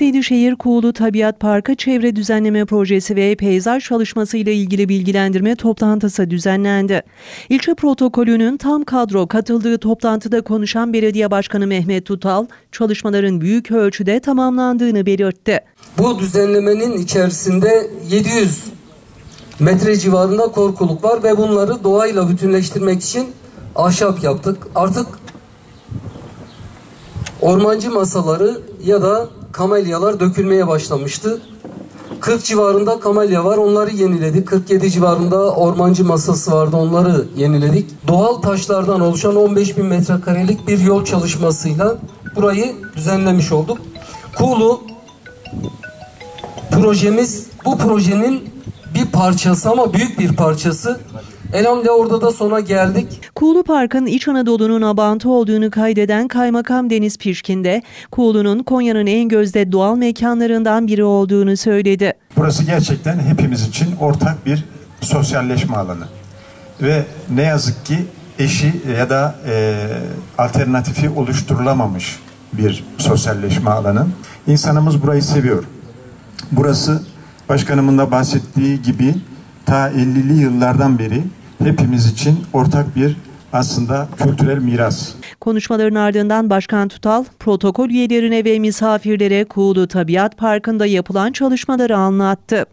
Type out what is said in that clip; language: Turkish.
Seydişehir Kuğulu Tabiat Parkı Çevre Düzenleme Projesi ve Peyzaj Çalışması ile ilgili bilgilendirme toplantısı düzenlendi. İlçe protokolünün tam kadro katıldığı toplantıda konuşan Belediye Başkanı Mehmet Tutal, çalışmaların büyük ölçüde tamamlandığını belirtti. Bu düzenlemenin içerisinde 700 metre civarında korkuluk var ve bunları doğayla bütünleştirmek için ahşap yaptık. Artık ormancı masaları ya da kamelyalar dökülmeye başlamıştı. 40 civarında kamelya var onları yeniledik. 47 civarında ormancı masası vardı onları yeniledik. Doğal taşlardan oluşan 15 bin metrekarelik bir yol çalışmasıyla burayı düzenlemiş olduk. Kuğulu projemiz bu projenin bir parçası ama büyük bir parçası. Elhamdülillah orada da sona geldik. Kuğulu Park'ın İç Anadolu'nun abantı olduğunu kaydeden Kaymakam Deniz Pişkin de Kuğulu'nun Konya'nın en gözde doğal mekanlarından biri olduğunu söyledi. Burası gerçekten hepimiz için ortak bir sosyalleşme alanı. Ve ne yazık ki eşi ya da e, alternatifi oluşturulamamış bir sosyalleşme alanı. İnsanımız burayı seviyor. Burası başkanımın da bahsettiği gibi ta 50'li yıllardan beri hepimiz için ortak bir aslında kültürel miras. Konuşmaların ardından Başkan Tutal, protokol üyelerine ve misafirlere Kuğulu Tabiat Parkı'nda yapılan çalışmaları anlattı.